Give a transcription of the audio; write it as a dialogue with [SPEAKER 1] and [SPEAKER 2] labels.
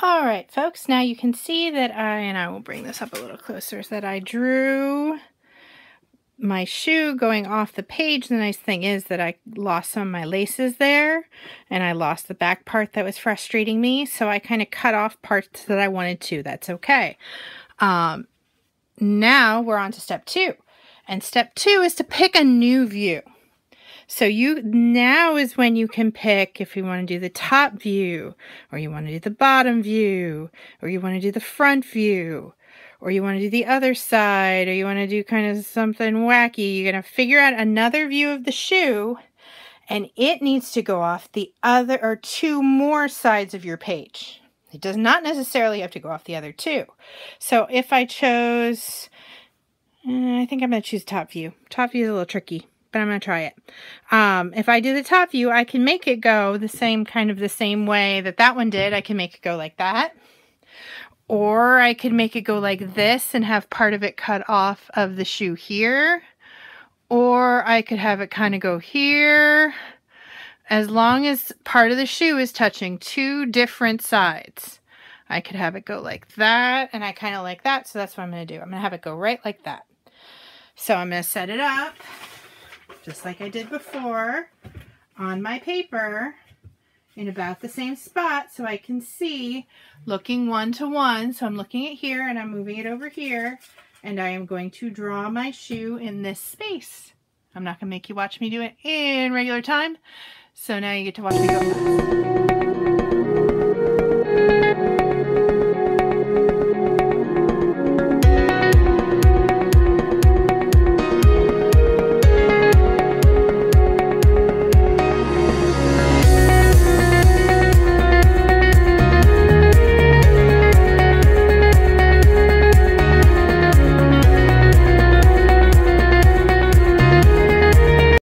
[SPEAKER 1] All right, folks, now you can see that I, and I will bring this up a little closer, that I drew my shoe going off the page. The nice thing is that I lost some of my laces there and I lost the back part that was frustrating me. So I kind of cut off parts that I wanted to. That's okay. Um, now we're on to step two. And step two is to pick a new view. So you now is when you can pick if you want to do the top view or you want to do the bottom view or you want to do the front view or you want to do the other side or you want to do kind of something wacky. You're going to figure out another view of the shoe and it needs to go off the other or two more sides of your page. It does not necessarily have to go off the other two. So if I chose, eh, I think I'm going to choose top view. Top view is a little tricky but I'm going to try it. Um, if I do the top view, I can make it go the same kind of the same way that that one did. I can make it go like that. Or I could make it go like this and have part of it cut off of the shoe here. Or I could have it kind of go here. As long as part of the shoe is touching two different sides. I could have it go like that and I kind of like that. So that's what I'm going to do. I'm going to have it go right like that. So I'm going to set it up just like I did before, on my paper in about the same spot so I can see looking one to one. So I'm looking at here and I'm moving it over here and I am going to draw my shoe in this space. I'm not going to make you watch me do it in regular time. So now you get to watch me go